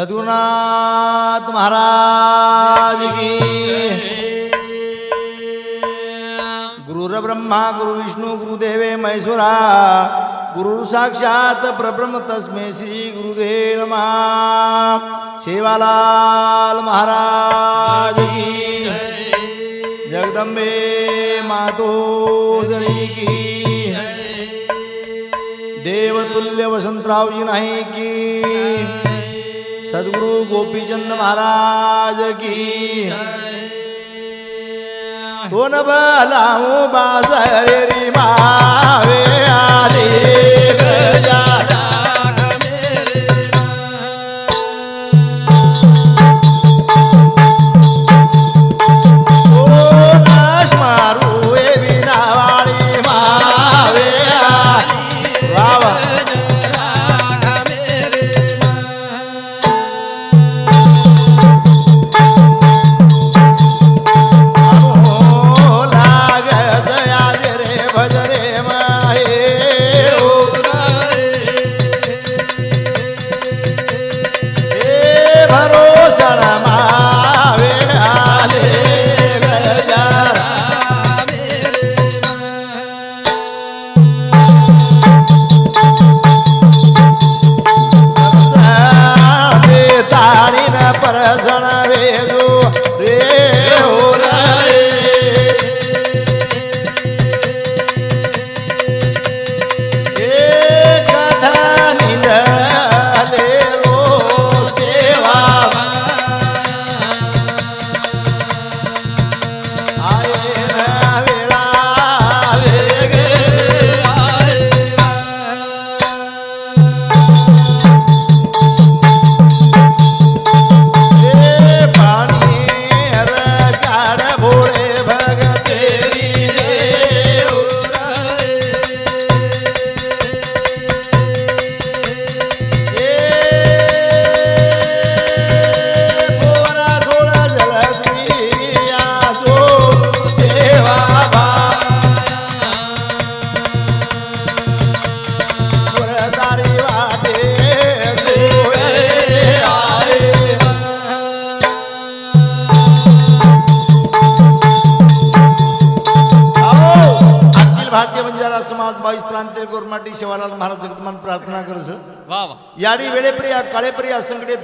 सद्गुरुनाथ महाराज की। गुरुर ब्रह्मा गुरु विष्णू गुरुदेवे महेश्वरा गुरु साक्षात परब्रह्म तस्मे श्री गुरुदेव नमः। सेवालाल महाराज की। जगदंबे मातोदरी की। देवतुल्य वसंतरावजी नाही की। सद्गुरु गोपीचंद महाराज की। दोन बलाऊ बाजारे री मावे आले गजा।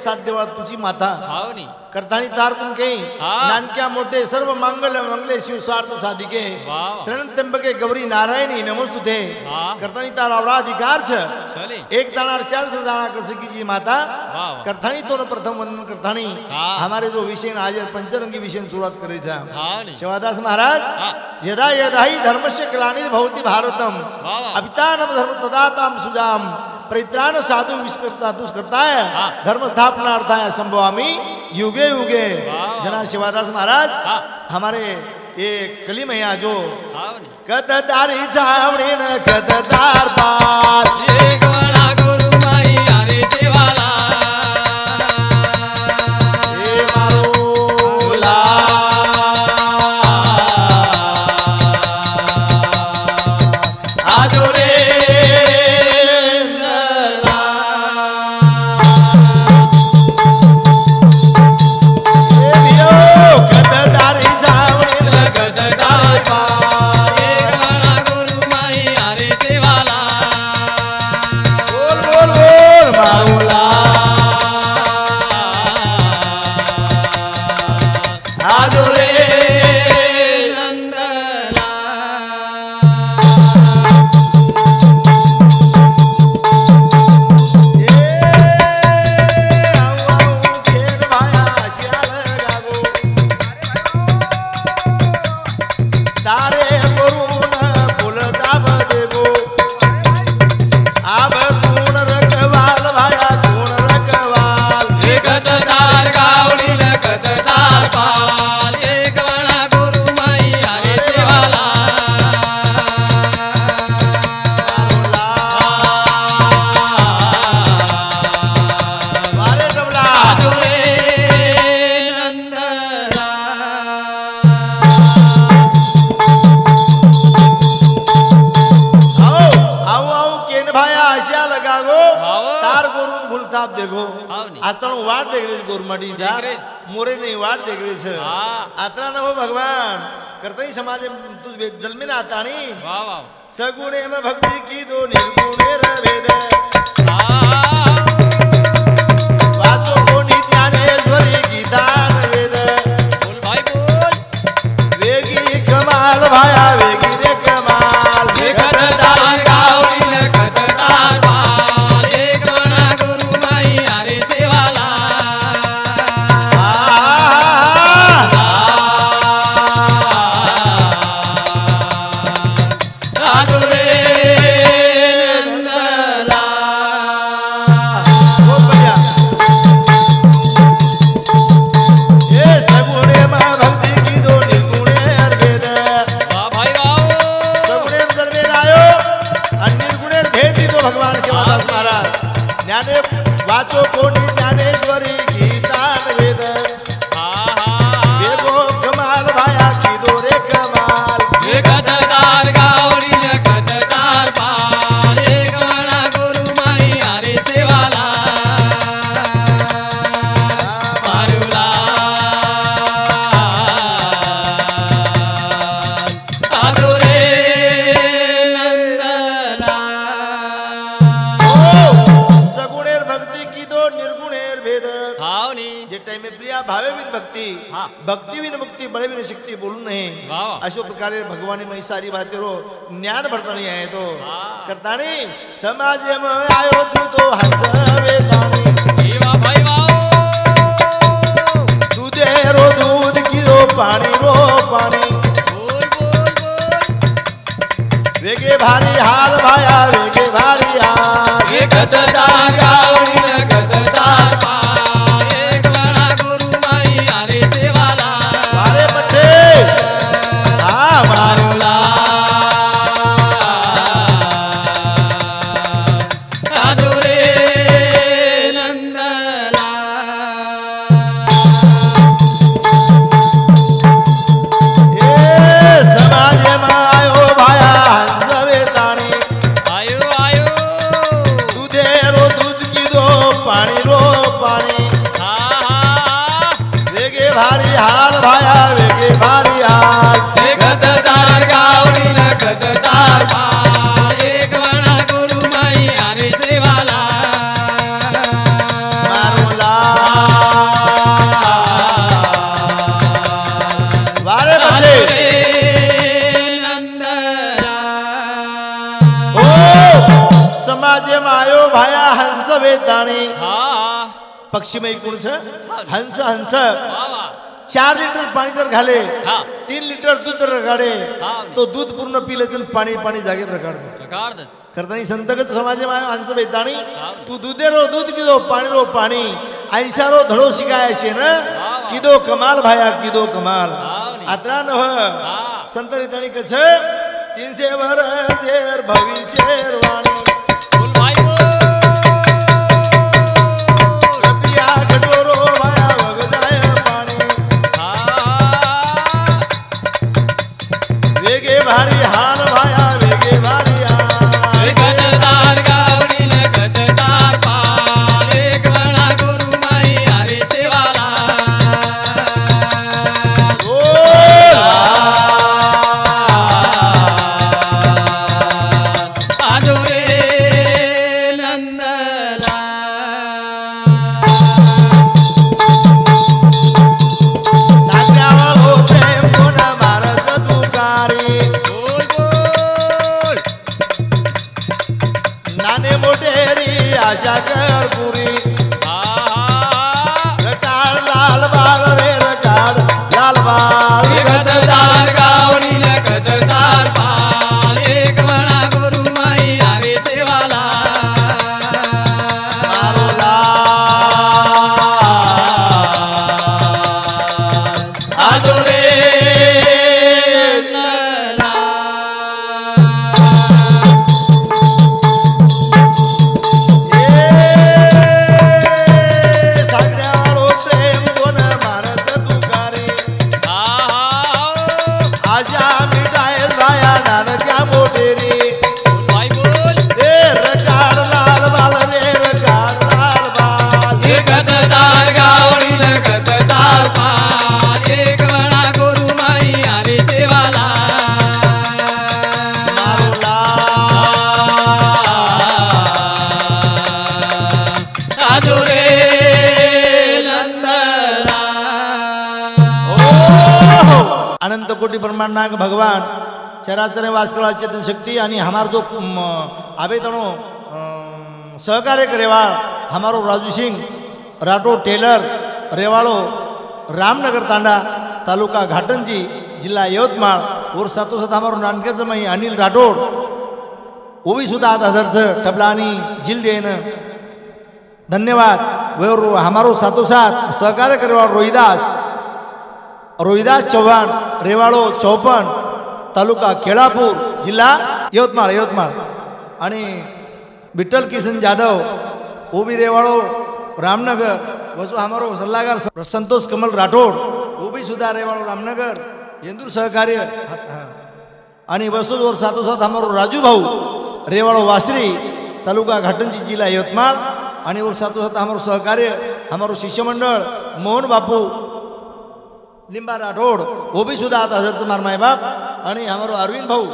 काळेप्रिया संकटे साथ देवा तुझी माता करताणी तार तुमके हा. नानक्या मोठे सर्व मंगल मंगले शिव स्वार्थ साधिके. शरण त्र्यंबके गौरी नारायणी नमस्तुते हा. करताणी तार आवडा अधिकार छ एक दाणार चार सौ दाना कसकी जी माता. करताणी तो प्रथम वंदन करताणी हा. हमारे जो विषय आज पंचरंगी विषय सुरुवात करायचा शिवादास महाराज हा. यदा यदाही धर्मस्य ग्लानिर् भवति भारतम. अभितानम धर्म तदाताम सुजाम परित्राण साधु दुष्कृताय हा. धर्म स्थापनार्थाय संभव आम्ही युगे युगे. जना शिवादास महाराज. हमारे ये कली मैया जो कतदारी छावणी न कतदार पार करतई समाज में जन्मे ना आता नहीं सगुण एवं भक्ति પ્રકારે ભગવાનની મહી સારી વાત કરો. જ્ઞાન ભરતણી આયે તો. કરતાણી સમાજમાં આવ્યો તું તો હસવે પાણી રો પાણી. વેગે ભારી હાલ ભાયા વેગે ભારી હાલ. વેગ पक्षीमय कुणच हंस हंस. चार लिटर पाणी जर घाले तीन लिटर दूध जर रगाडे तो दूध पूर्ण पिले तर पाणी पाणी जागेत रगाड करताना संतगत समाज हंस बेताणी तू दुधे रो दूध किदो पाणी रो पाणी. ऐसा रो धडो शिकाय असे ना किदो कमाल भाया किदो कमाल. आता न. संत रिताणी कस? तीनशे वर शेर भविष्य वाणी. भारी हाल नाग भगवान चराचर वासकला चेतन शक्ति आणि हमार जो म, आबे तणो सहकार्य करेवाळ हमारो राजू सिंह राठोड टेलर रेवाळो रामनगर तांडा तालुका घाटंजी जिल्हा यवतमाळ और सातोसात हमारो नानकेचं मई अनिल राठोड ओवी सुद्धा आता हजरचं टबला आणि जिल देणं धन्यवाद वर हमारो सातोसात सहकार्य करेवाळ रोहिदास रोहिदास चव्हाण रेवाळो चौपण तालुका केळापूर जिल्हा यवतमाळ यवतमाळ. आणि विठ्ठल किसन जाधव ओबी रेवाळो रामनगर वसू हमारो सल्लागार संतोष कमल राठोड ओबी सुधा रेवाळो रामनगर येंदूर सहकार्य आणि वस्तूजोर सातोसात हमारो राजू भाऊ रेवाळो वासरी तालुका घाटंजी जिल्हा यवतमाळ. आणि वर सातोसात हमारो सहकार्य हमारो शिष्यमंडळ मोहन बापू लिंबा राठोड वो भी सुद्धा आता हजरचं मार माय बाप आणि हमारो अरविंद भाऊ.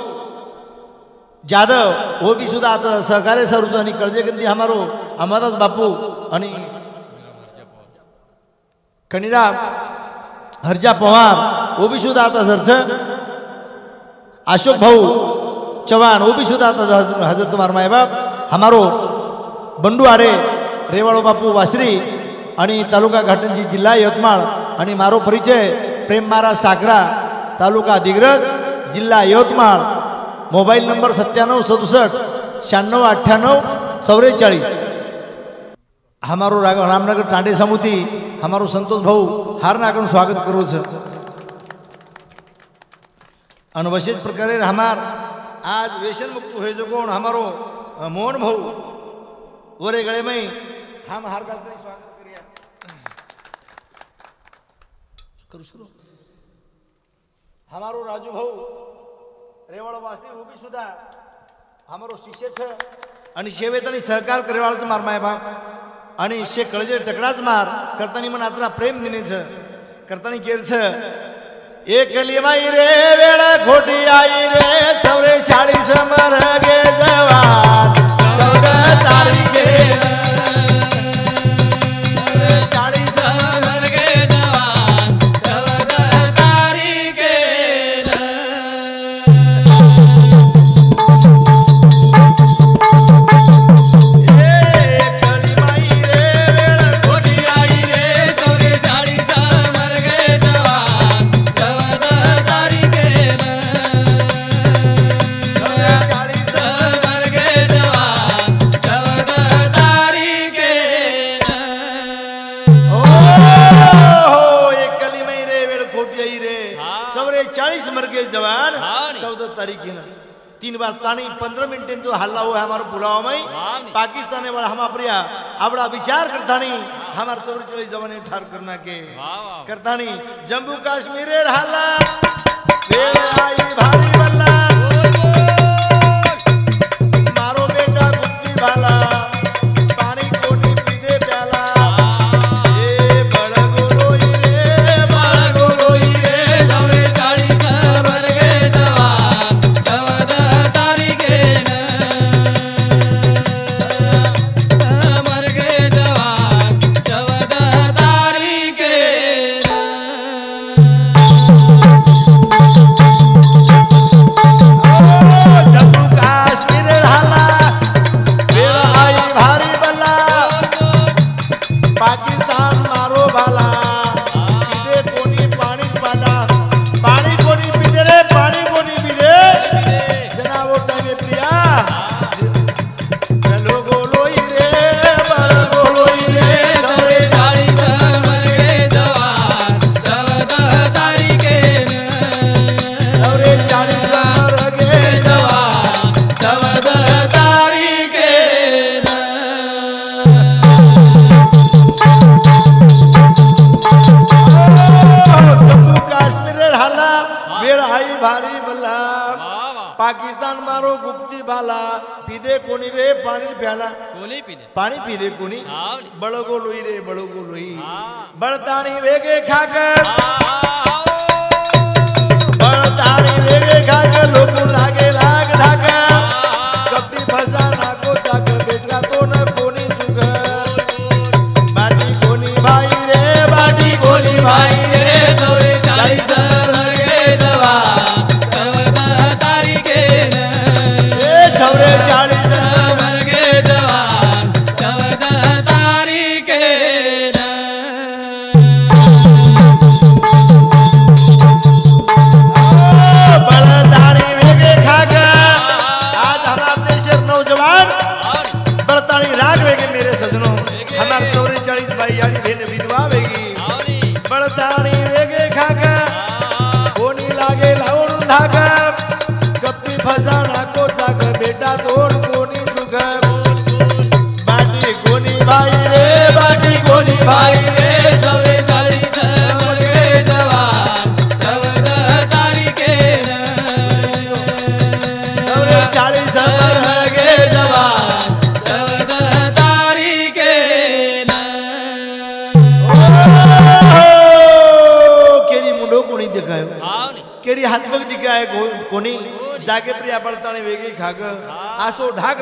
जाधव वो भी सुद्धा आता सहकार्य सरूच आणि कळजेगंदी हमारो अमरदास बापू आणि कणिराम हरजा पवार वो भी सुद्धा आता हजरचं अशोक भाऊ चव्हाण वो भी सुद्धा आता हज- हजरत मार माय बाप हमारो बंडू आडे रेवाळो बापू वासरी आणि तालुका घाटंजी जिल्हा यवतमाळ. आणि मारो परिचय प्रेम मारा सागरा तालुका दिग्रज जिल्हा यवतमाळ. मोबाईल नंबर सत्त्याण्णव सदुसष्ट शहाण्णव अठ्ठ्याण्णव चौवेचाळीस हमारो राग रामनगर टांडे समुती हमारो संतोष भाऊ हार नागरण स्वागत करू छ। आणि वशेच प्रकारे हमार आज व्यसनमुक्त हे कोण हमारो मोहन भाऊ वरे गळेमय हा हार घालते करू शुरू हमारो राजू भाऊ रेवाळवासी उभी सुद्धा हमारो शिष्य छ। आणि शेवेत आणि सहकार करेवाळाच मार माय बाप आणि शे कळजे टकडाच मार। करताना मन आता प्रेम दिनेचं करताना छ एक लिमाई रे वेळ खोटी आई रे सवरे शाळी समर गे जवा चौदा तारीखे जवान हा नी. चौदह तारीख तीन वाजता आणि पंद्रह मिनिटांचो हल्ला हो हमारो पुलाव मै हा. पाकिस्तान वाला हम प्रिया आवड़ा विचार करतानी हमार चौरे चाळीस जवाने ठार करना के वाह. करतानी जम्मू काश्मीर वेळ आई भारी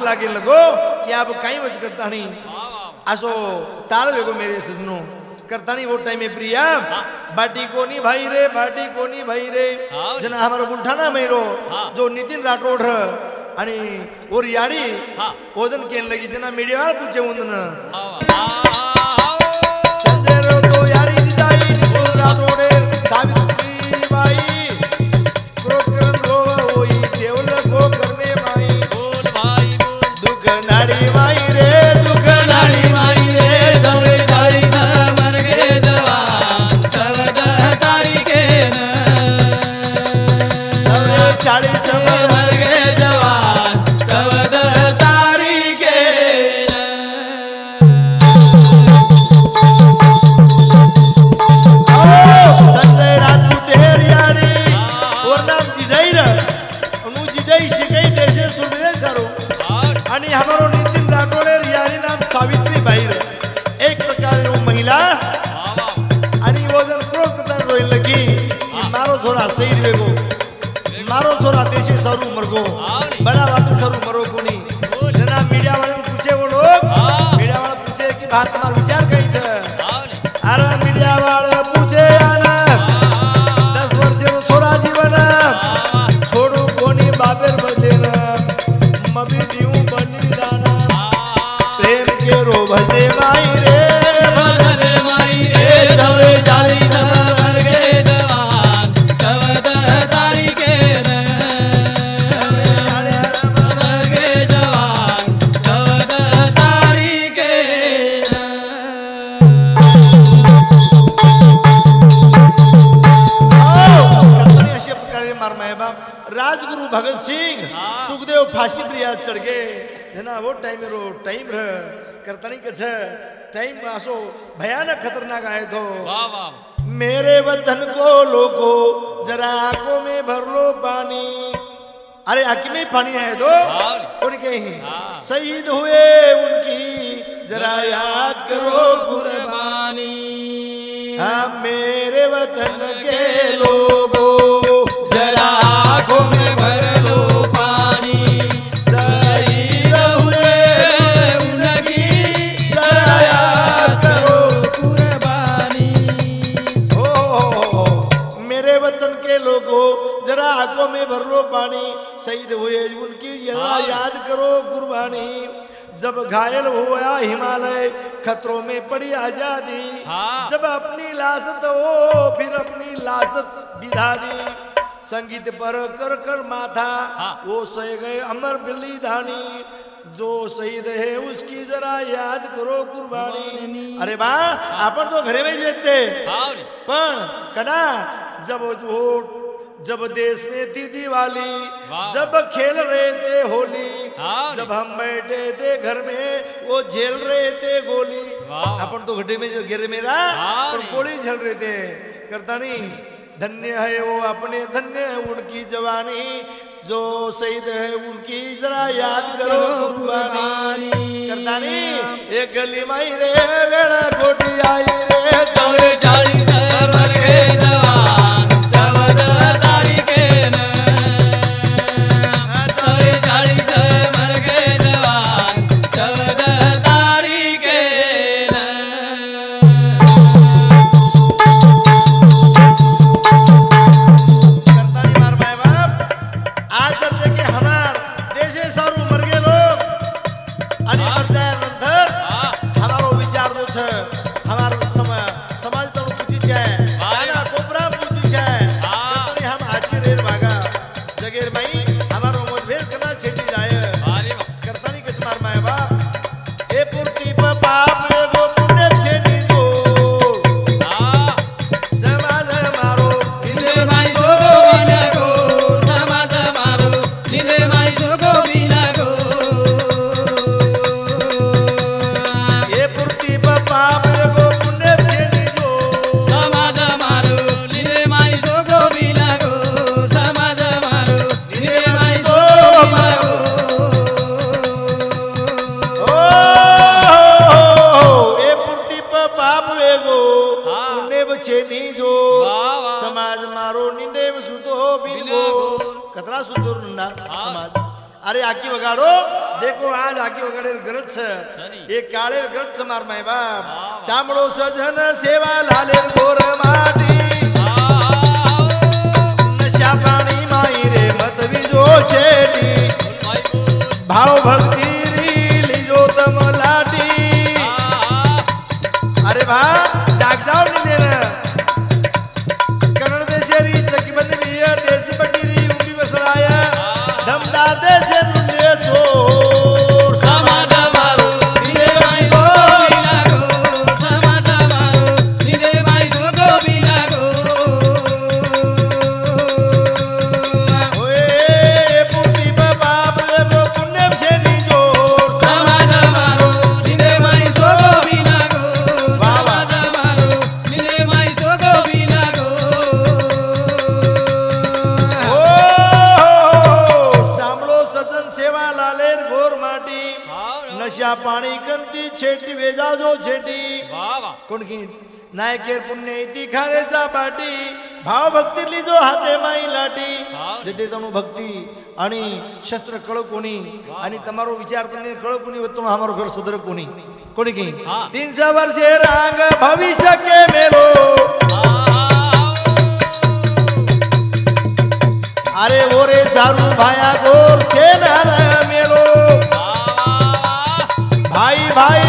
असो धाक लागेल गो की अब काही वच करताणी असो ताळ वेगो मेरे सजनो करताणी वो टाइम प्रिया बाटी कोणी भाई रे बाटी कोणी भाई रे. जना हमारो बुलढाणा मैरो. जो नितीन राठोड आणि ओर याडी. ओदन केन लगी जना मीडिया पूछे उंदन आणि हमारो नितीन राठोडे याडी नाम सावित्री बाई र एक प्रकारे वो. महिला आणि वजन क्रोध करता रोई लगी मारो छोरा सही वेगो. प्रिया चढगे जना वो टाइम रो टाइम र करतानी कछ टाइम असो भयानक खतरनाक आए तो वाह वाह। मेरे वतन को लोगो जरा आँखों में भर लो पानी। अरे आंखी में पानी है दो। उनके ही? शहीद हुए उनकी जरा याद करो कुर्बानी। हाँ मेरे वतन के लोगों। शहीद हुए उनकी जरा याद करो कुर्बानी जब घायल हुआ हिमालय खतरों में पड़ी आज़ादी। हाँ। जब अपनी लाशत हो फिर अपनी लाशत बिधा दी। संगीत पर कर कर माथा हाँ। वो सह गए अमर बिल्ली धानी। जो शहीद है उसकी जरा याद करो कुर्बानी अरे बा आपण तो घरे में रे पण कना जब वो जब देश में थी दिवाली जब खेल रहे थे होली हाँ। जब हम बैठे थे घर में वो झेल रहे थे गोली। अपन तो घटे में जो गिर मेरा हाँ। पर गोली झेल रहे थे। करता नहीं। धन्य है वो अपने धन्य है उनकी जवानी। जो शहीद है उनकी जरा याद करो करता नहीं। एक गली माई रे वेड़ा कोटी आई रे। કતરા નંદા સમાજ. અરે આખી વગાડો. દેખો આજ આખી વગાડેલ ગરજ છે. એ કાળેલ ગરજ છે માર માય બાપ. સાંભળો સજન સેવા લાલેર ગોર માટી. નશા પાણી માઈ રે મત બીજો છે ભાવ ભક્તિ રી લીજો તમ લાટી અરે ભા নায়কের পুণ্যে ইতি খারে চাপাটি भाव भक्ती जो हाते माई लाटी. जते तनु भक्ति आणि शस्त्र कळो कोणी आणि तमारो विचार तने कळो कोणी वतनु हमारो घर सुधर कोणी. कोणी की? तीन सौ वर्षे रांग भविष्य के मेरो अरे ओरे सारू भाया गोर से नाना मेरो भाई भाई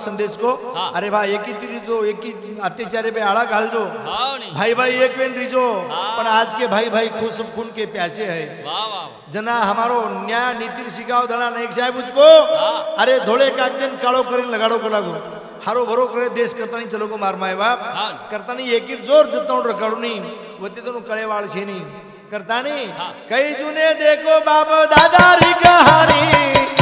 संदेश को अरे भाई एक ही रिजो एक ही अत्याचारी पे आड़ा घाल दो। भाई भाई एक बेन रिजो पर आज के भाई भाई खुश खून के प्यासे है। जना हमारो न्याय नीति शिकाओ धड़ा नहीं साहब उसको। अरे धोले का दिन काड़ो कर लगाड़ो को लागो। हारो भरो करे देश करता नहीं चलो को मार माय बाप। करता नहीं एक ही जोर देता हूँ रखड़ो नहीं। वो तेरे कड़े वाड़ छे नहीं। करता नहीं। कई जुने देखो बाप दादा री कहानी।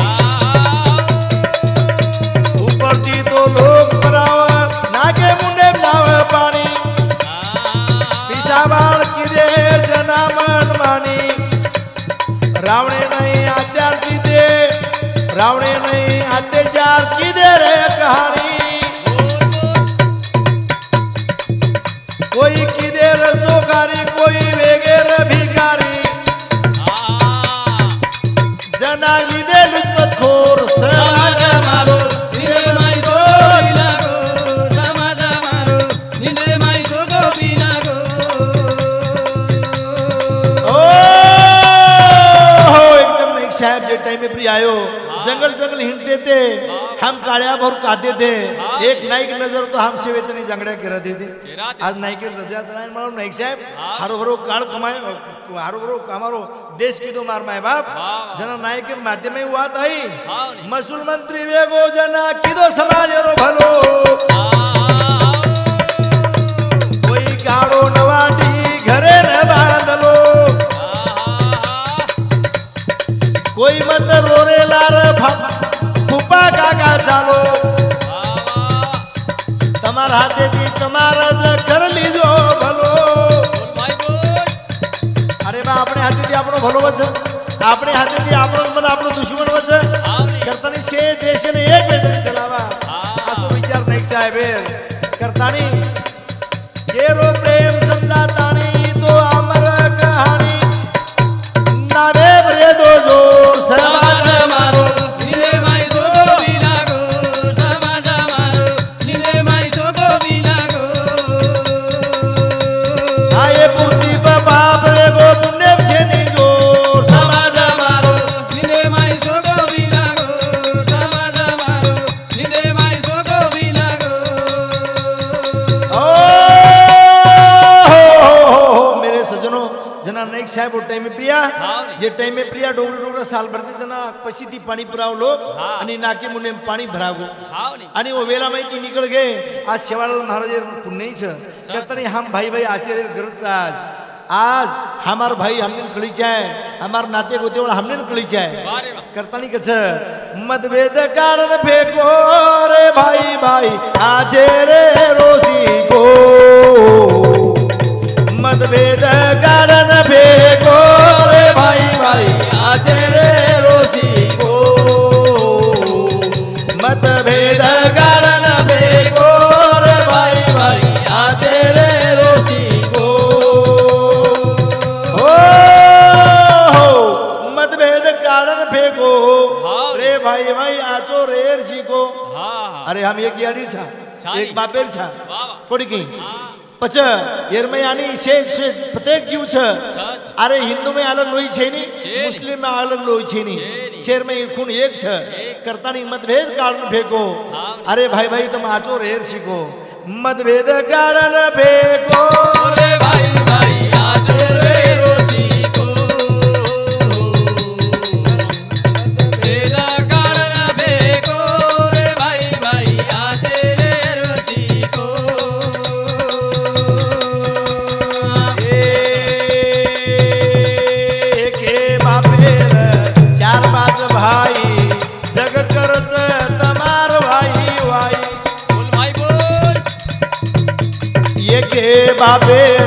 रावणे नहीं अत्याचार की दे रावणे अत्याचार की दे रे कहानी साहब जे टाइम में फ्री आयो जंगल जंगल हिंडते थे हम काळ्या भर खाते थे एक नाईक नज़र तो हम सेवे सेवेतनी जंगड्या करत करत आज नाईक रजा नाही म्हणून नाईक साहेब हारो भरो काळ कमाय हारो भरो कामारो देश की तो मार माय बाप। जना नायक माध्यम हाव नी. महसूल मंत्री वेगो जना किदो समाज रो भलो। कोई काळो नवाटी કોઈ મત રોરેલા રે ફૂપા કાકા ચાલો તમારા હાથેથી તમારા જ કર લીજો ભલો અરે બા આપણે હાથેથી આપણો ભલો વચ આપણે હાથેથી આપણો જ મને આપણો દુશ્મન વચ કરતાની શે દેશને એક વેદની ચલાવા આ શું વિચાર નહીં સાહેબ કરતાની રે टाइम प्रिया डोगरे डोगरे साल भरते जना पशी ती पाणी पुरावलो हा. आणि नाके मुने पाणी नी आणि वो वेला माहिती निकळ गे आज शेवालाल महाराज पुण्याच हम भाई भाई आचार्य गरज आज आज हमार भाई हमने कळीचे आहे हमार नाते गोतेवळ हमने कळीचे आहे करतानी कच मतभेद कारण फेको रे भाई भाई आजे रे रोसी को मतभेद कारण फेको अरे हम एक याडी छा छानी. एक बापेर छा। वा वा कोणी की हा। पच येरमय आणि शे शे प्रत्येक जीव छ. अरे हिंदू में अलग लोई छे नी छे नी. मुस्लिम में अलग लोई छे नी। छे नी. शेर में खून एक छ। करतानी मतभेद कारण फेको. अरे भाई भाई तुम आचो रेर शिको मतभेद कारण फेको एके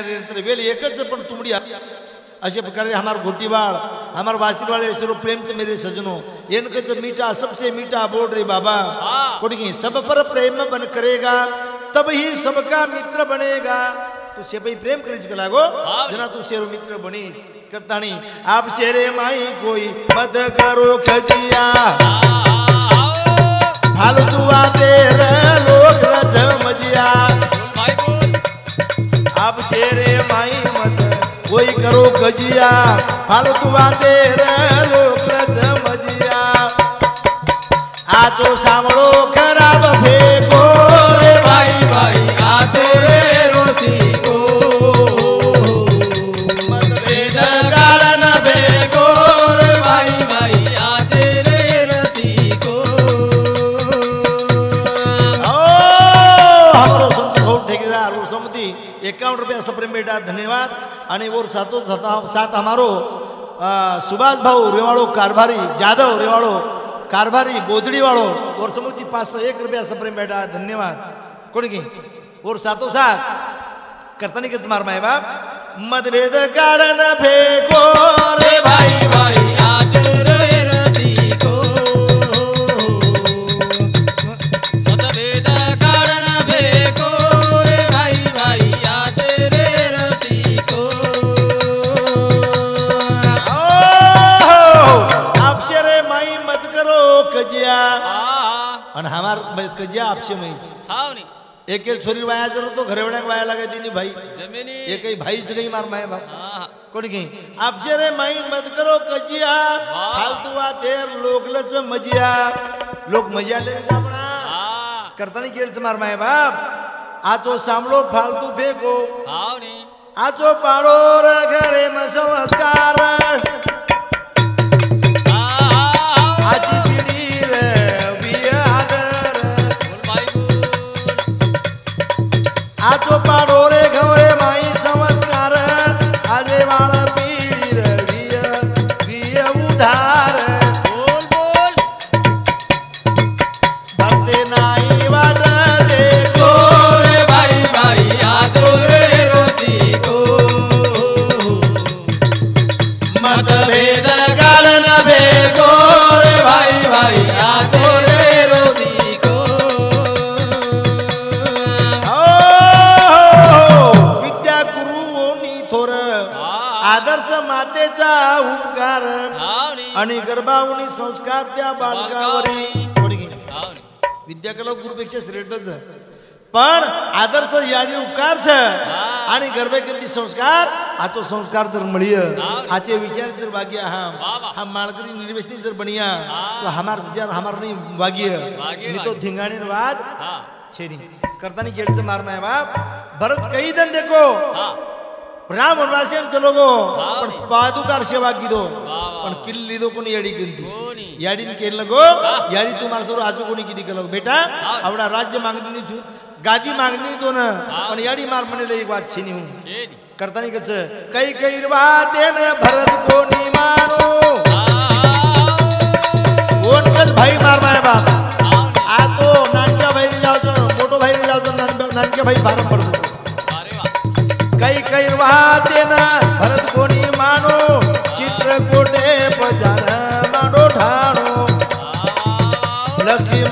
नंतर बेल एकच पण तुमडिया अशा प्रकारे हमार घोटीवाळ हमार वासीवाळे सर्व प्रेम से मेरे सजनो। इनकच मीठा सबसे मीठा बोल रे बाबा। कोटकी सब पर प्रेम बन करेगा तब ही सबका मित्र बनेगा। तू शेपई प्रेम करीच का लागो जना तू शेरो मित्र बनीस। करताणी आप शेरे माई कोई मत करो खजिया। फालतू तेर लोक रच मजिया भाई बोल आप शेरे माई मत कोई करो खजिया फालतू तेर लोक रच मजिया। आचो सामळो खराब फेको बेटा धन्यवाद. आणि वो सातो सात हमारो सुभाष भाऊ रेवाड़ो कारभारी जाधव रेवाड़ो कारभारी बोदड़ी वाळो. और समती पाच सौ एक रुपया सप्रेम बेटा धन्यवाद. कोण की? और सातो सात. करतानी के तुम्हार माय बाप? मतभेद कारण फेको रे भाई भाई. आणि हमार कजिया आपसे मी हाव नी। एक एक छोरी वाया जर तो घरवण्याक वाया लागे तिने भाई। जमिनी। एकही भाईच गई मार माय बा कोणी घे आपसे रे माई मत करो कजिया। फालतू वा देर लोकलच मजिया। लोक मजियाले लावणा करतानी गेलच मार माय बाप। आजो सांभळो फालतू फेको। हाव नी। आजो पाडो रे घरे मसवस्कार पण आदर्श याडी उपकार छ. आणि गर्भकिर्ती संस्कार हा तो संस्कार जर मिळ हाचे विचार जर वाग्य हा हा माळकरी निर्वेशनी जर बनिया तो हमार विचार हमार नाही वाग्य. मी तो धिंगाणी वाद छेनी. करताना गेल मार नाही बाप. भरत कही दन देखो. राम वनवासी आमचं लोक पण पादुकार सेवा गिदो पण किल्ली दो कोणी याडी किंती याडीन केलं गो याडी तुम्हाला सोडून आजू कोणी किती केलं बेटा आवडा राज्य मागणी गादी मागणी दोन पण याडी मार म्हणले एक वाद छिनी हूं. करता नाही कच काही काही वाद भरत कोणी मानो. कोण कस भाई मार माय बाप. आ तो नानक्या भाई जावचं मोठो भाई जावचं नानक्या भाई भारत पडतो. काही काही देन भरत कोणी मानो. चित्रकोटे बजार माडो ठाणो. लक्ष्मी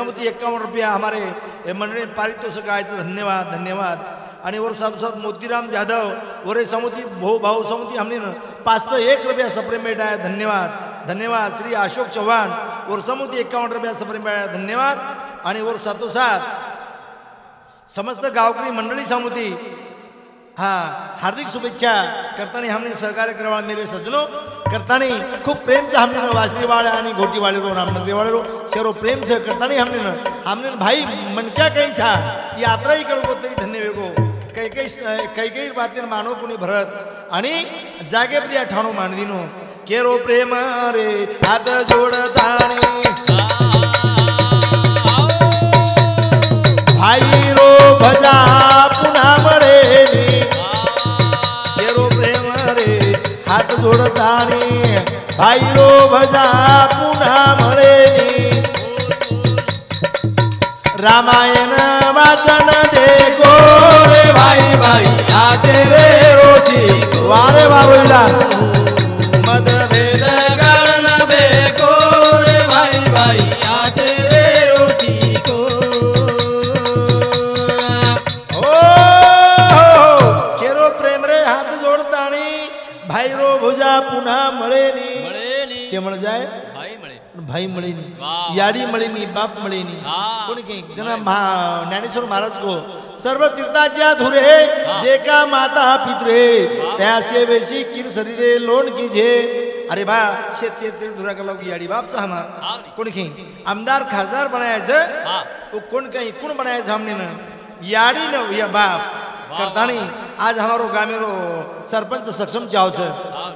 समती एक्कावन्न रुपया हमारे हे मंडळी पारितोषिक आहे. धन्यवाद धन्यवाद. आणि वर साधू साथ मोतीराम जाधव वरे समुती भाऊ भाऊ समुती हमने पाचशे एक रुपया सप्रेमेट आहे. धन्यवाद धन्यवाद. श्री अशोक चव्हाण वर समुती एक्कावन्न रुपया सप्रेमेट आहे. धन्यवाद. आणि वर सातोसात समस्त गावकरी मंडळी समिती हा हार्दिक शुभेच्छा। करतानी हमने सहकार्य करवा मेरे सजनो करतानी खूब प्रेम से हमने वाजरी वाले आनी घोटी वाले रो रामनगरी वाले रो शेरो प्रेम से करतानी हमने न हमने भाई मन क्या कहीं छा यात्रा ही करो तरी धन्य हो वेगो काही काही काही काही बातें मानो कुणी भरत। आणि जागे प्रिया ठाणो मानदिनो केरो प्रेम रे हात जोडताणी भाई रो भजा हात जोडताने भाईरो भजा पुन्हा म्हणे रामायण वाचन दे गो रे भाई भाई आचे रे रोशी. वारे बाबूला मद શેમળ જાય પણ ભાઈ મળી નહીં વાહ. યાડી મળી નહીં બાપ મળી નહીં હા. कोणी काही जण महा- ज्ञानेश्वर महाराज गो सर्व तीर्थाच्या धुरे जे का माता पित्रे त्या सेवेशी किर शरीरे लोण की जे अरे बा शेत तीर्थ धुरा का लोक याडी बापचा हमार हा. कोणी काही आमदार खासदार बनायचं हा. वो कोण काही कोण बनायचं हमने न याडी न या बाप करतानी आज हमारो गामेरो सरपंच सक्षम चाव छ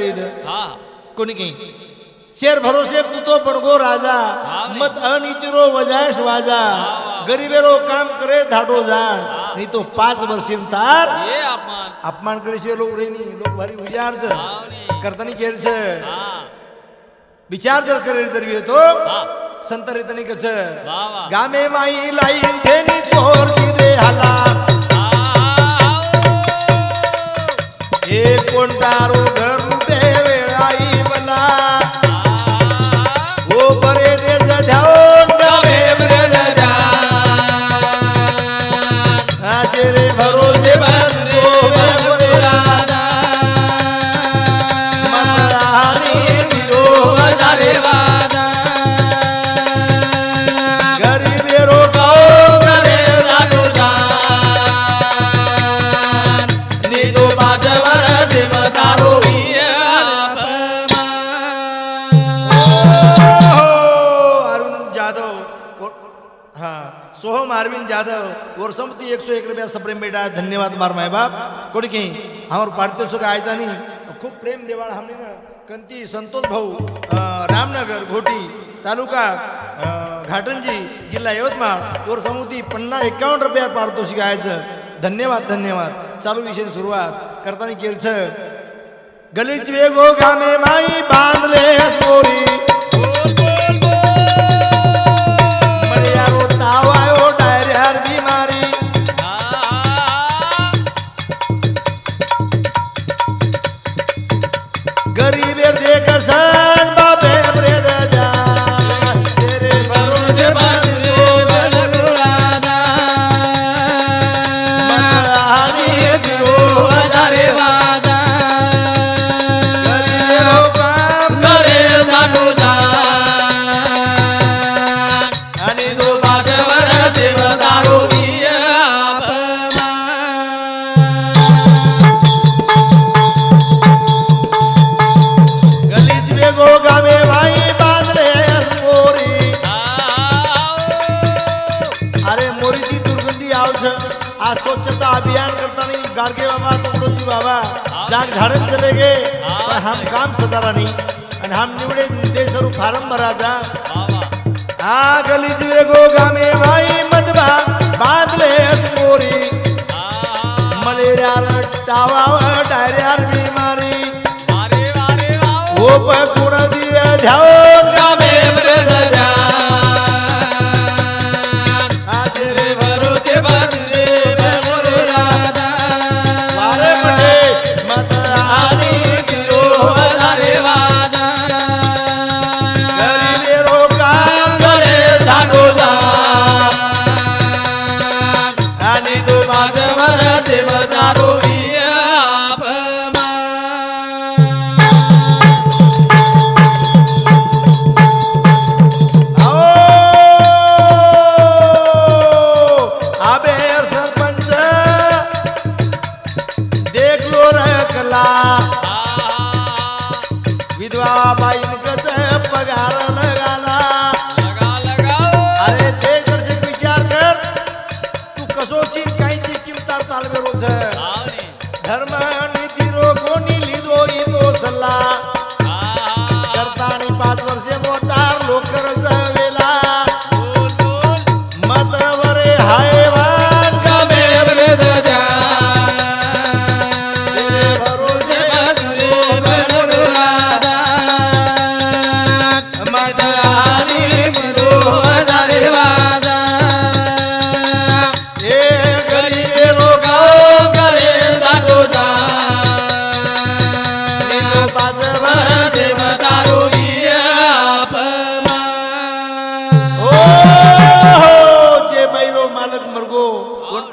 रेद हा. कोणी काही शेर भरोसे तू तो पडगो राजा मत अनितिरो वजायस वाजा. गरीबेरो काम करे धाडो जाण. नाही तो पाच वर्षी तार. अपमान. अपमान करे शे लोक रेनी लोक भारी नी करताना केरच हा. विचार जर करे तरी येतो संत रेतनी कस. गामे माई लाई चोर की दे हाला हे कोणतारो घर लुटे वेळाई मला? जाधव वर्षमती एक सौ एक रुपया सप्रेम बेटा धन्यवाद मार माय बाप कोणी की हमारे पार्थिव सुख आयचा नहीं खूप प्रेम देवाळ हमने ना कंती संतोष भाऊ रामनगर घोटी तालुका घाटंजी जिल्हा यवतमाळ वर्षमती पन्नास एकावन्न रुपया पारितोषिक आयचं धन्यवाद धन्यवाद। चालू विषय सुरुवात करताना केरच गलीच वेगो गामे माई बांधले मोरी आज स्वच्छता अभियान करताना गाडगे बाबा तुकडोजी बाबा। जाग झाडत चले गे पण हम काम सदारा नाही। आणि हम निवडे ते सरू फारम भराचा आ गलीच वेगो गामे माई मधबा बांधले मोरी। मलेरिया टावा डायरियार बिमारी। ओप कुण दिय ध्यान गामे आजे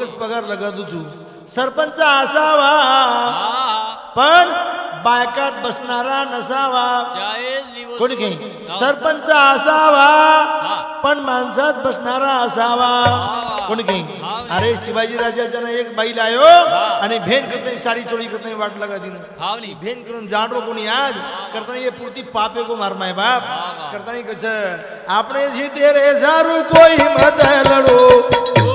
एकच पगार लगा तुझू सरपंच असावा पण बायकात बसणारा नसावा. कोणी घे? सरपंच असावा पण माणसात बसणारा असावा. कोणी घे? अरे शिवाजी राजाच्या एक बाई लायो आणि भेट करत नाही साडी चोळी करत नाही वाट लगा तिने भेट करून जाडो कोणी आज? करताना ये पुरती पापे को मार माय बाप. करताना कस? आपण हे तेरे झारू कोई मत लढो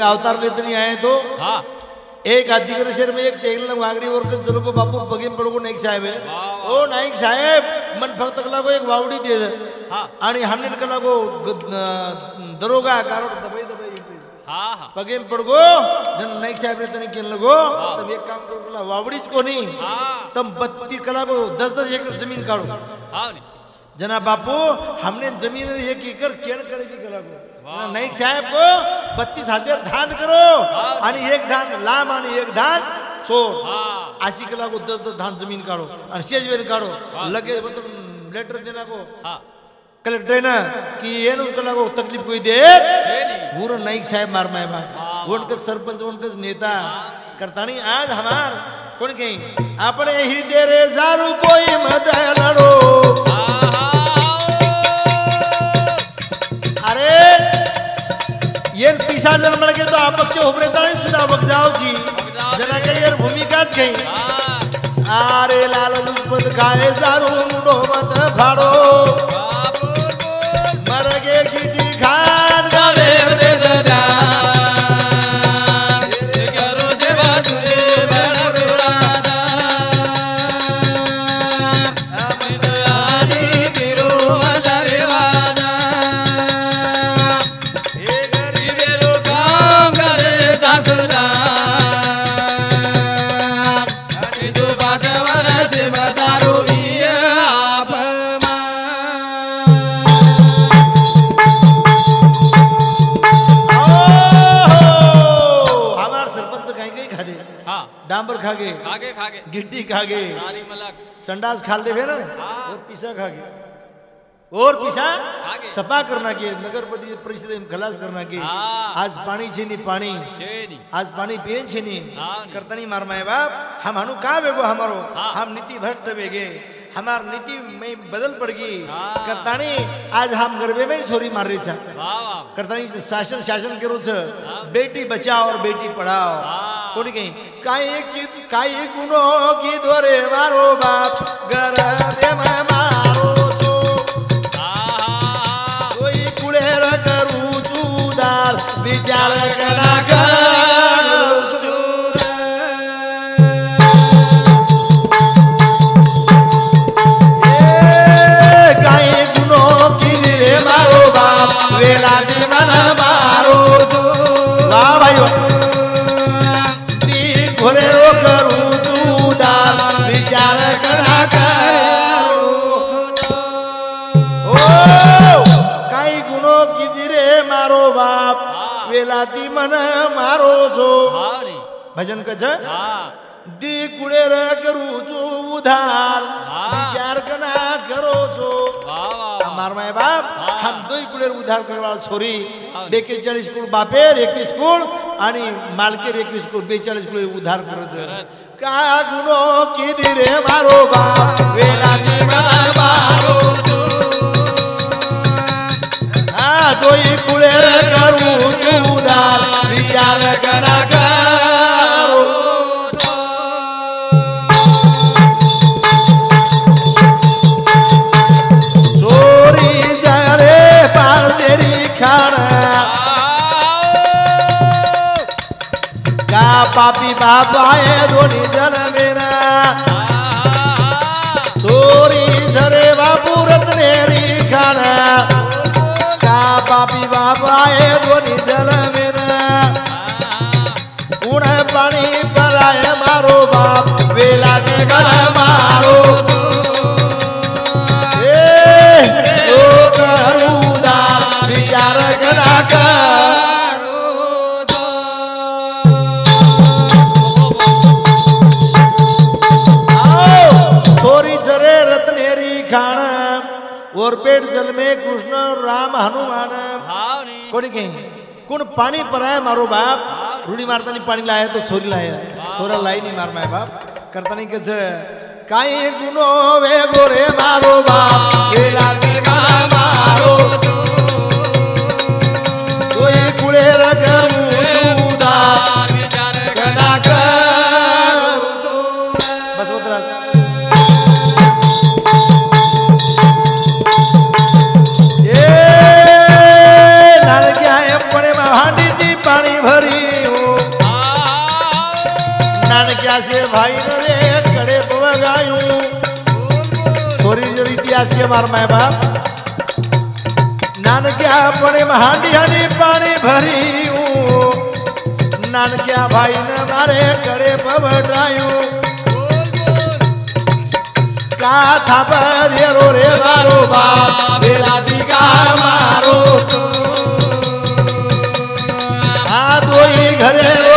एक अवतार लेते नहीं आए तो एक अधिकारी शहर में एक टेगल वागरी वर्ग चलो को बापू बगे पडको नाईक साहेब आहे. ओ नाईक साहेब मन फक्त कला को एक वावडी दे. आणि हमने कला ग- दरोगा कारोड दबाई दबाई पगे पडगो जन नाईक साहेब ने तने केलं लगो. तब एक काम करो कला वावडीच कोणी? तम बत्ती कला को दस दस एकड़ जमीन काढो. जना बापू हमने जमीन एक एकर केर करेगी कला को नाईक साहेब को बत्तीस हजार धान करो. आणि एक धान लांब आणि एक धान चोर. अशी कला को दस दस धान जमीन काढो आणि शेजवेर काढो. लगेच लेटर देना को कलेक्टर ना कि ये न उनका लगो तकलीफ कोई दे. पूरा नाईक साहेब मार माय बाप उनका सरपंच उनका नेता. करता नहीं आज हमार कौन कहीं? अपने ही दे रे सारू कोई मत लड़ो. ये जर म्हणलं लगे तो अपक्ष उभरे ताणी सुद्धा बघ जावची जना काही यार भूमिकाच काही अरे लाल दुष्पद खाए सारू मुडो मत फाडो खागे। खागे खागे। गिट्टी खागे। सारी मला संडास खाल देवे ना और पिसा खागे। और पिसा सफ़ा करना के नगर परि- परिषद खलास करना के। हाँ। आज पानी छे नी। पानी आज पानी पियन छे नी हाँ करता नहीं मार माए बाप हम हनु का वेगो हमारो? हाँ। हम नीति भ्रष्ट वेगे हमार नीति में बदल पड़गी। हाँ। करता नहीं आज हम गरबे में छोरी मार रही करता नहीं शासन शासन करू बेटी बचाओ और बेटी पढ़ाओ। कोणी काही काय की काय की धोरे मारो बाप गर में मामा. वेलाती मन मारो जो। भजन कच दी कुडे र करू जो उधार। विचार कना करो जो। मार माय बाप। हम दोई कुळेर उधार करवाळ छोरी हाँ। बेकेचाळीस कुळ बापेर एकवीस कुळ आणि मालकेर एकवीस कुळ बेचाळीस कुळ उधार करत. का गुनो किती रे मारो बाप। वेलाती કોઈ કુળે કરું છું ઉદાર વિચાર કરા કરો ચોરી જરે પાર તેરી ખાણા કા પાપી બાપાએ ધોની જન્મે बापी दोन्ही कुण पाणी पराय मारो बाप वेला गळ मारो. विचार करा कर. आओ, जलमे कृष्ण राम हनुमान. कोणी काही कोण पाणी पराय मारो बाप? रुडी मारताना पाणी लाय तो सोरी लाय. सोरा लाई नाही मार माय बाप. करताना कच काही गुनो वे गोरे मारो बाप. वेला का मारो. तोय कुळे रग उदा नानक्या से भाई रे कडे बगायू सोरी जरी इतिहास के मार माय बाप नानक्या पणे हांडी हनी पाणी भरी नानक्या भाई ने मारे कडे बबटायू का थाप धेरो रे मारो बाप बेलाती का मारो। आ दोई घरे रो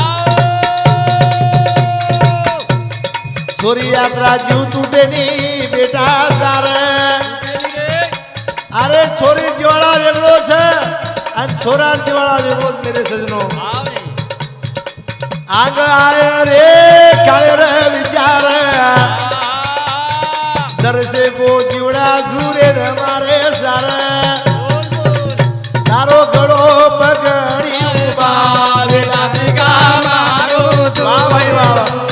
છોરી યાત્રા જીવ તું બેની બેટા સારે. અરે છોરી જીવાળા વેગળો છે. અને છોરા જીવાળા વેગળો મેરે સજનો. આગળ આય રે કાળે રે વિચાર. દર્શે કો જીવડા ઘૂરે ને મારે સારે. તારો ઘડો પગડી ઊભા વેલા ગામારો તો. ભાઈ વાહ.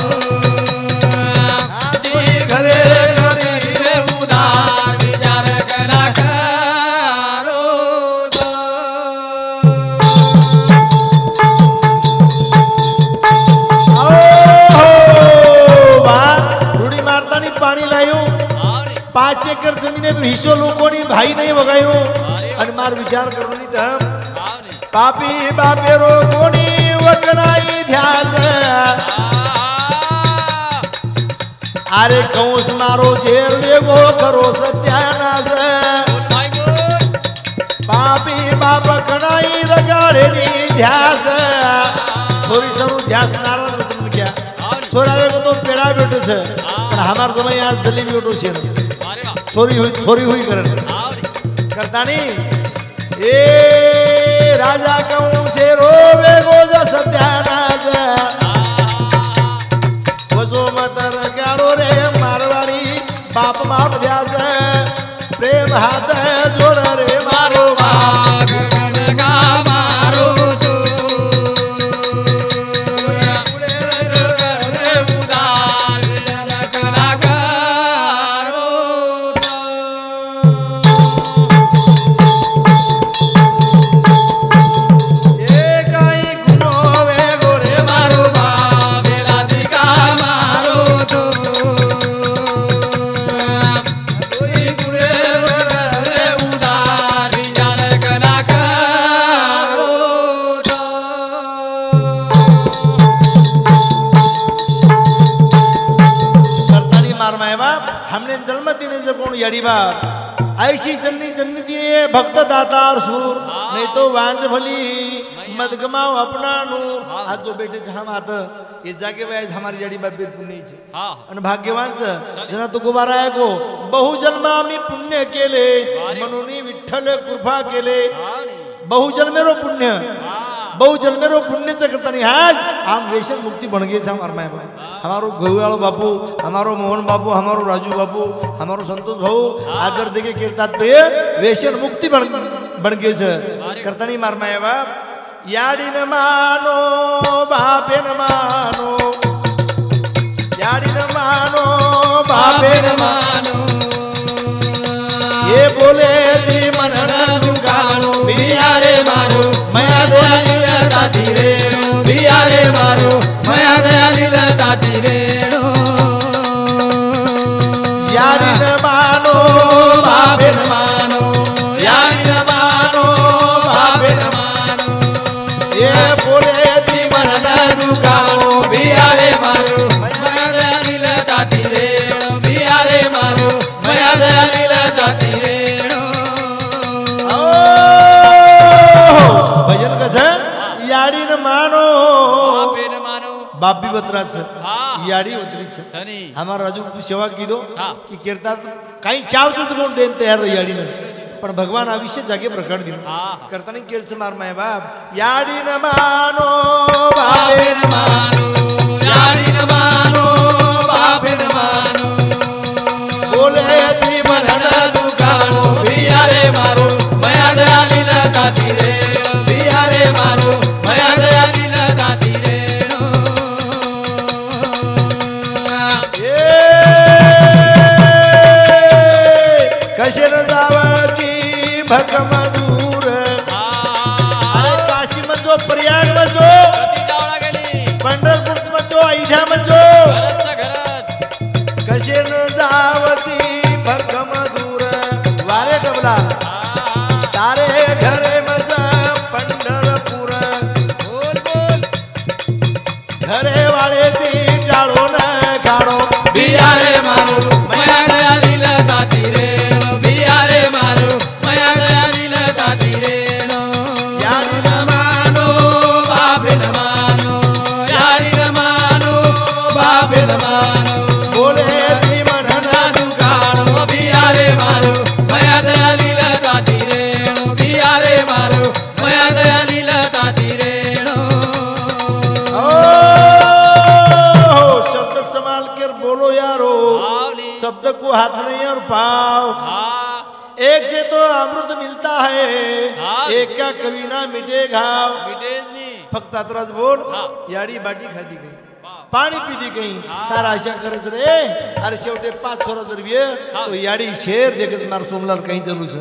જમીને હિસ્સો લોકોની ભાઈ નહીં વગાયો. અને માર વિચાર કરવાની તમ પાપી બાપેરો કોની વટનાઈ ધ્યાસ. આરે કૌશ મારો ઝેર વેગો કરો સત્યાનાશ. પાપી બાપ કણાઈ રગાડેની ધ્યાસ. થોડી સરું ધ્યાસ નારાયણ વચન ગયા છોરા વેગો તો પેડા બેઠો છે. પણ હમાર સમય આ જલી બેઠો છે छोरी हुई छोरी हुई करण। करतानी? ए राजा कहूं से रोवे गोज सत्यानाश। वसो मत रगाडो रे मारवाडी बाप माप द्यास। प्रेम हात यडीबार. आईशी चलनी जन्म दिए भक्त दातार सूर. नाही तो वांज भली मदगमाव अपना नूर. हा. जो बेटे छान आता हे जागे वय हमारी जडी बाबी पुण्याची. आणि भाग्यवानच जना तुकोबार ऐको हो. बहुजन्मा मी पुण्य केले. म्हणून विठ्ठल कृपा केले. बहुजन्मेरो पुण्य. बहुजन मेरो पुण्य से कृतन आज हम रेशम मुक्ति बन गए हम हमारे भाई हमारो गहुआल बापू हमारो मोहन बापू हमारो राजू बापू हमारो संतोष भाऊ आगर देखे कीर्तात पे रेशन मुक्ति बन बन गए से करतनी मार माए बाप याडी न मानो बापे न मानो। याडी न मानो बापे न मानो। ये बोले ती मन दुगानो बियारे मारो मैं देनी મારું મયા દયાલી લતાતી રેણું બિયારે મારું મયા દયાલી લતાતી રેણું યાડી याडीन मानो. बेन मानो. बाबी बत्राच याडी बत्रीच हमारा राजू सेवा कीधो की कीर्तात काही चावच कोण देन तयार याडीनं. पण भगवान आयुष्य जागे प्रकट दिलं. करताना कीर्त मार माय बाप. याडीन मानो बाबीन मानो. याडीन मानो बाबीन मानो. बोले ती म्हणणं दुकानो बियारे मारो. मया दयालीला कातीरे. Bhagavan पाव। एक से तो अमृत मिलता है एक का कभी ना मिटे घाव। फक्त आत्राच बोल याडी बाटी खाती गई। पाणी पिती गई। तार आशा करच रे अरे शेवटे पाच थोडा जर तो याडी शेर देखत मार सोमलाल काही चालू छ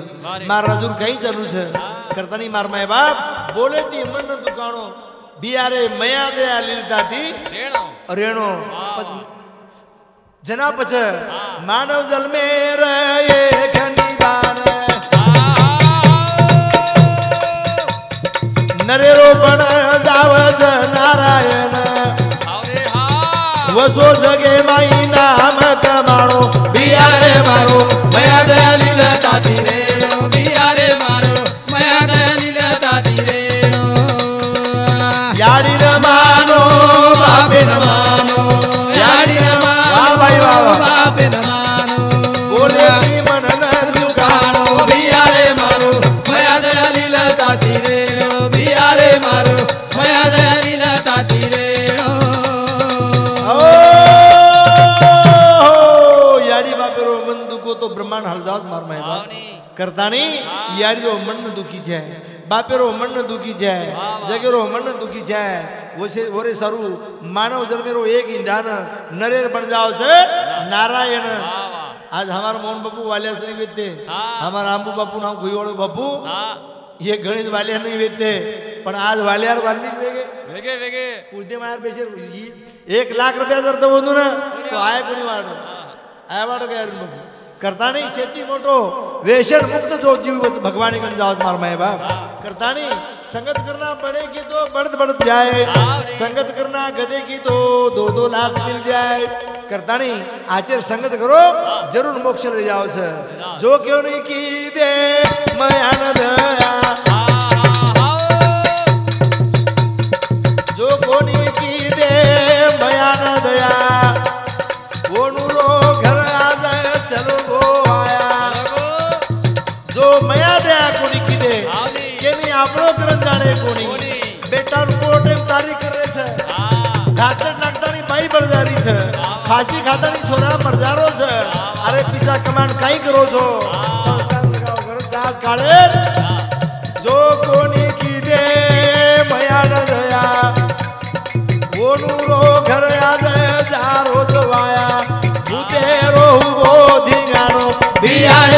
मार। राजून काही चालू छ। करतानी मार माय बाप। बोले ती म्हणणं दुकानो बियारे मया दे आली दाती रेणो। रेणो। जनापच मानव जन्मे रनिदान नरे रोपण जावज नारायण। वसो जगे माई કરતાની યાડીઓ મન દુખી છે બાપેરો મન દુખી છે જગેરો મન દુખી છે ઓસે ઓરે સારું માનવ જન્મેરો એક ઈંધાન નરેર બન જાઓ છે નારાયણ વાહ વાહ आज हमारा मोहन बापू वाल्या से नहीं वेचते हाँ। हमारा आंबू बापू नाम घुईवाड़ो बापू હા ये गणेश वाल्या नहीं वेचते पण आज वाल्यार वाल्मिक वेगे વેગે વેગે पुढे मायार पैसे एक लाख रुपया जर तो बोलू ना तो आय कोणी वाढ आय वाढ काय अरुण बापू करता शेती मोठो व्यसन मुक्त जो जीव भगवान कन जाओ मार माय बाप। करता संगत करना बड़े की तो बढ़त बढ़त जाए। संगत करना गधे की तो दो दो लाख मिल जाए। करता नहीं आचर संगत करो जरूर मोक्ष ले जाओ से जो क्यों नहीं की ઢાકર નાખતાની બાઈ બળદારી છે. ખાસી ખાતાની છોરા મરજારો છે. અરે પીસા કમાન કઈ કરો છો? સંસ્કાર લગાવો કરો સાત કાળે. જો કોની કીધે મયા દયા ઓનું રો ઘર યાદ જારો જવાયા ભૂતે રો ઊભો ધીંગાણો બિયારે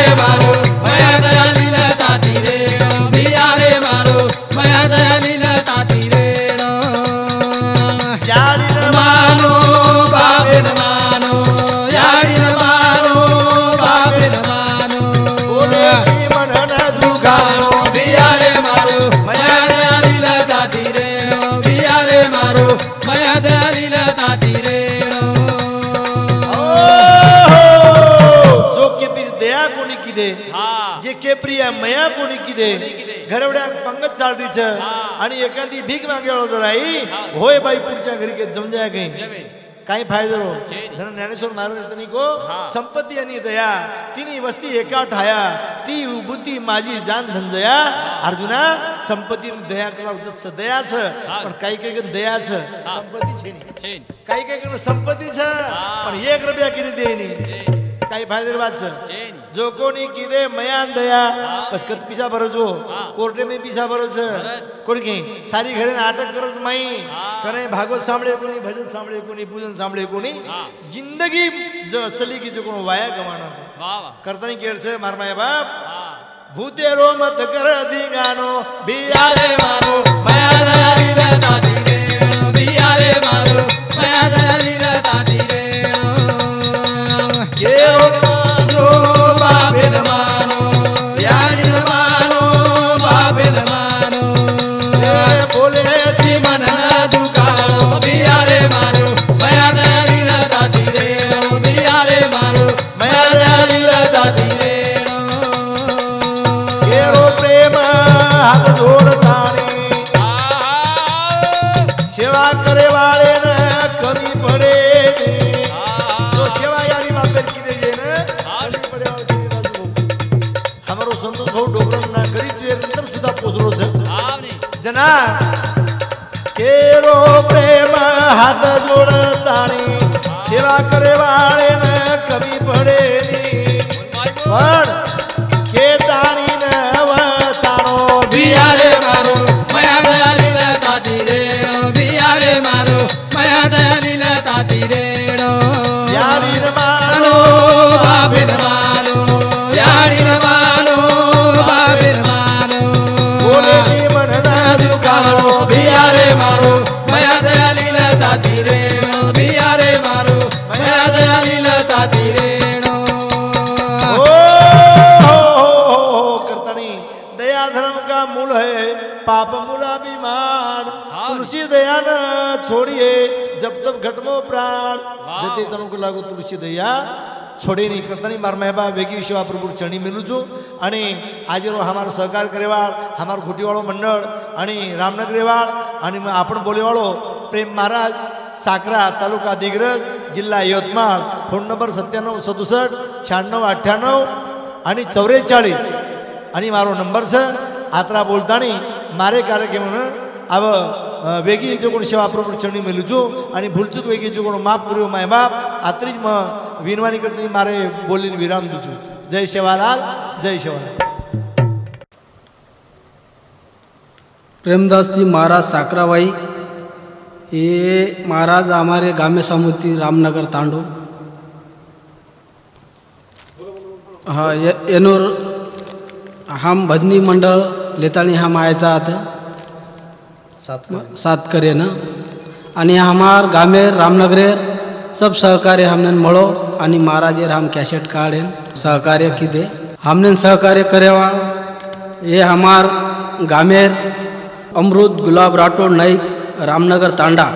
मया कोणी किदे? घरवड्या पंगत चालतीच आणि एखादी भीक मागेलो तर आई होय बाई पुढच्या घरी के जमजाय काही. काही फायदो नी. जर ज्ञानेश्वर महाराज को? हा. संपत्ती आणि दया तिनी वस्ती एका ठाया. ती बुद्धी माझी जान धंजया अर्जुना संपत्ती दया कला उद्दत दयाच. पण काही काही दयाच. संपत्ती छे काही काही कडे संपत्ती छ पण एक रुपया किती देनी काही फायदे वाच जो कोणी किदे मयान दया बस कत पिसा हो. कोर्टे मी पिसा भरच कोणी घे सारी घरे नाटक करत माई. करे भागवत सांभळे कोणी भजन सांभळे कोणी पूजन सांभळे कोणी. जिंदगी चली की जो कोण वाया गमाना. करताना केळसे मार माय बाप. भूतेरो मत कर दी बियाले मारो मयाले સેવા કરે વાળે ને કમી પડે. જો સેવા યારી બાપે કીધે છે ને. અમારો સંતોષ ભાऊ ડોગરમ ના ગરીબ છે અંદર સુધા પોસરો છે જના કેરો પ્રેમ હાથ જોડતાણી સેવા કરે વાળે ને કમી પડે. પણ जब तब घटमो प्राण वाह। जते तनुक लागो तुलसी दया છોડી નહીં કરતાની મારા મહેબા વેગી વિશ્વા પ્રભુ ચણી મેલું છું અને આજે રો અમારો સહકાર કરેવાળ અમારો ઘૂંટીવાળો મંડળ અને રામનગર રેવાળ અને આપણ બોલેવાળો પ્રેમ મહારાજ સાકરા તાલુકા દિગ્રજ જિલ્લા यवतमाळ फोन नंबर सत्त्याण्णव सदुसष्ट शहाण्णव अठ्ठ्याण्णव आणि चौवेचाळीस आणि મારો નંબર છે આતરા બોલતાણી મારે કાર્યક્રમ આવ વેગી જો કોણ સેવા પ્રભુ ચરણી મેલું છું અને ભૂલચૂક વેગી જો કોણ માફ કર્યો માય બાપ આતરી જ મ વિનવાની કરતી મારે બોલીને વિરામ દઉં છું જય સેવાલાલ જય સેવાલાલ प्रेमदास जी महाराज साकराबाई ये महाराज हमारे गाँव में समुद्री रामनगर तांडो हाँ ये एनोर हम भजनी मंडळ लेतानी सात सात करे ना आणि हमार गामेर रामनगरेर सब सहकार्य हमने मळो आणि महाराजेर हम कॅशेट काढेन सहकार्य किदे. हमने सहकार्य करेवा. हे हमार गामेर अमृत गुलाब राठोड नाईक रामनगर तांडा.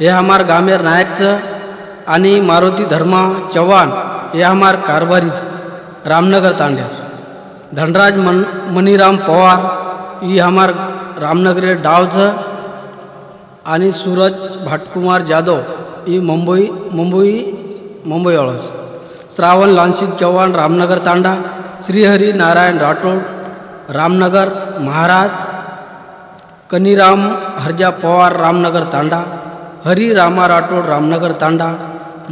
हे हमार गामेर नायकचं आणि मारुती धर्मा चव्हाण. हे हमार कारभारीच रामनगर तांड्या. धनराज मन मनीराम पवार ही हमार रामनगरे डावझ आणि सूरज भाटकुमार जाधव ही मुंबई मुंबई मुंबई ऑळस श्रावण लांसिक चव्हाण रामनगर तांडा श्रीहरी नारायण राठोड रामनगर महाराज कनिराम हरजा पवार रामनगर तांडा हरी रामा राठोड रामनगर तांडा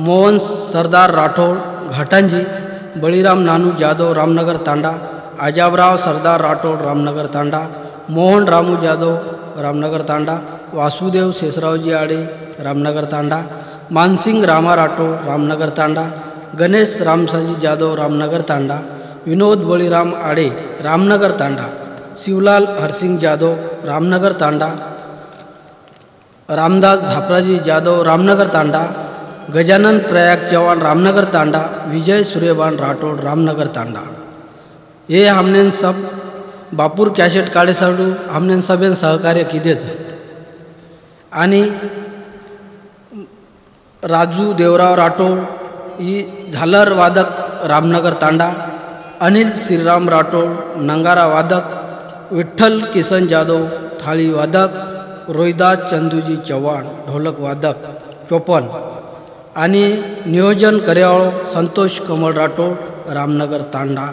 मोहन सरदार राठोड घाटांजी बळीराम नानू जाधव रामनगर तांडा आजाबराव सरदार राठोड रामनगर तांडा मोहन रामू जाधव रामनगर तांडा वासुदेव शेषरावजी आडे रामनगर तांडा मानसिंग रामा राठोड रामनगर तांडा गणेश रामसाजी जाधव रामनगर तांडा विनोद बळीराम आडे रामनगर तांडा शिवलाल हरसिंग जाधव रामनगर तांडा रामदास झापराजी जाधव रामनगर तांडा गजानन प्रयाग चव्हाण रामनगर तांडा विजय सूर्यबान राठोड रामनगर तांडा. हे हमने सब बापूर कॅशेट काढेसाडू हमने सभेन सहकार्य किदेच. आणि राजू देवराव राठोड ही झालर वादक रामनगर तांडा अनिल श्रीराम राठोड नंगारा वादक विठ्ठल किसन जाधव थाळी वादक रोहिदास चंदूजी चव्हाण ढोलक वादक चोपन. आणि नियोजन कर्यावळ संतोष कमल राठोड रामनगर तांडा.